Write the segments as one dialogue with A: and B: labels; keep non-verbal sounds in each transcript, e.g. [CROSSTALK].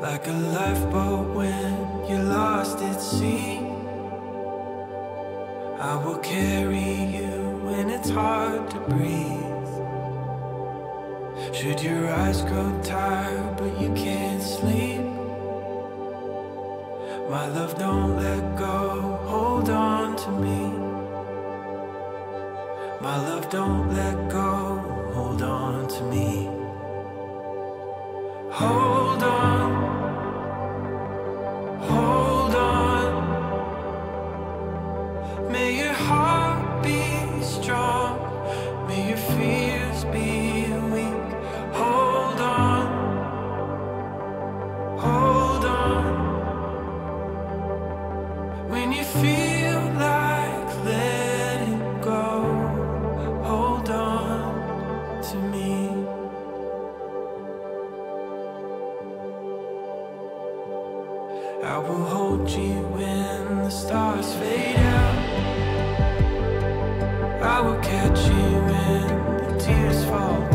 A: Like a lifeboat when you're lost at sea. I will carry you when it's hard to breathe. Should your eyes grow tired but you can't sleep? My love, don't let go, hold on to me. My love, don't let go, hold on to me. Hold I will hold you when the stars fade out. I will catch you when the tears fall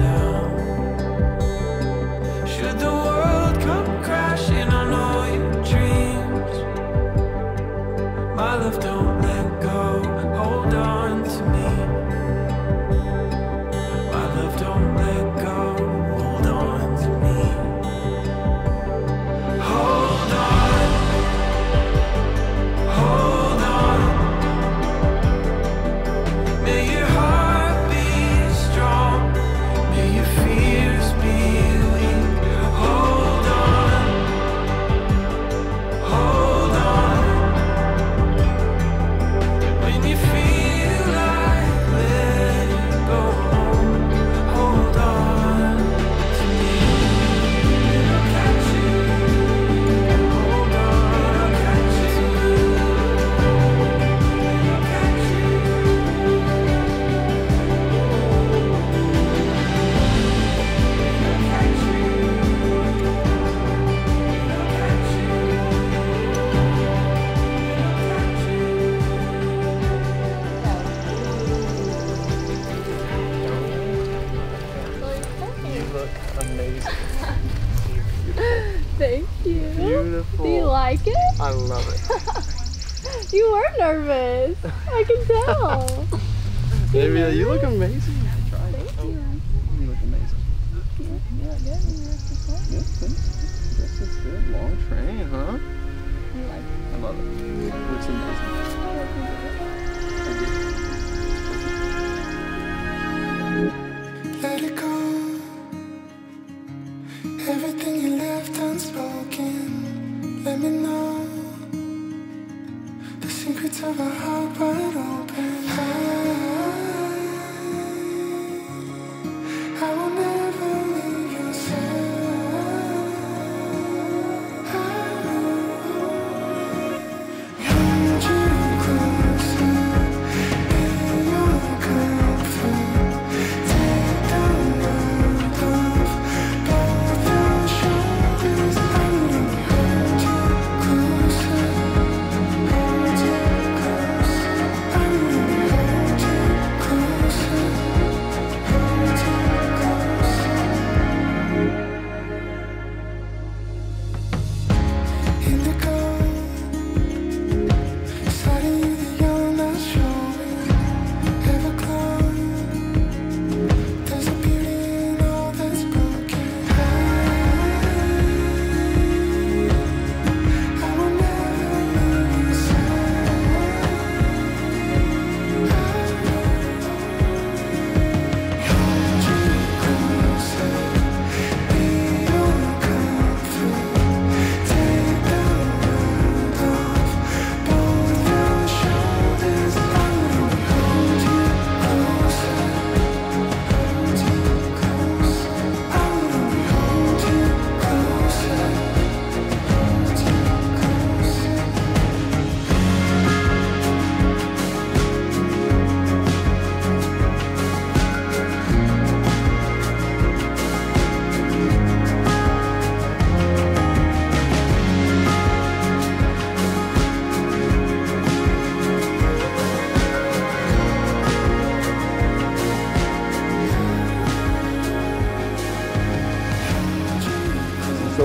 A: like
B: it?
C: I love it. [LAUGHS]
B: You were nervous. I can tell. [LAUGHS]
C: Baby, you look amazing. Try it.
B: Thank
C: Oh,
B: you.
C: you look amazing.
B: Yeah, yeah, yeah. You look good.
C: Good, thanks. This is good. Long train, huh?
B: You like
C: I love it. Looks amazing.
A: The heart wide open.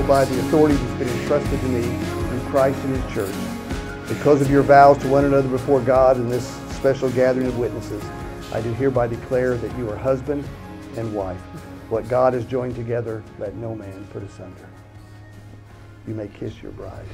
D: By the authority that's been entrusted to me through Christ and His church. Because of your vows to one another before God in this special gathering of witnesses, I do hereby declare that you are husband and wife. What God has joined together, let no man put asunder. You may kiss your bride.